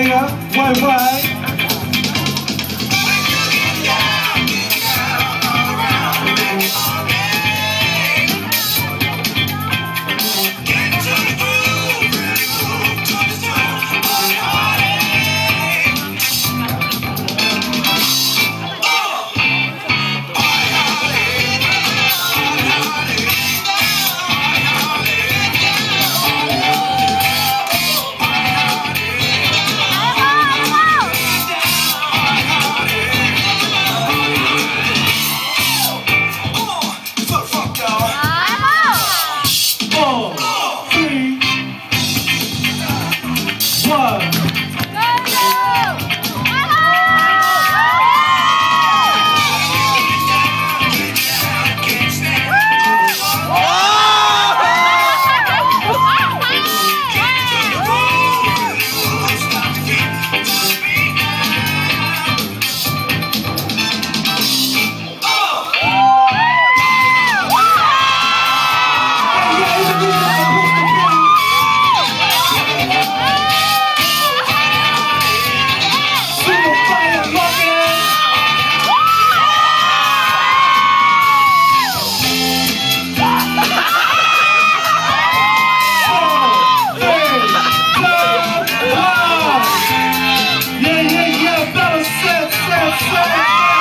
yeah, yeah. Why, why?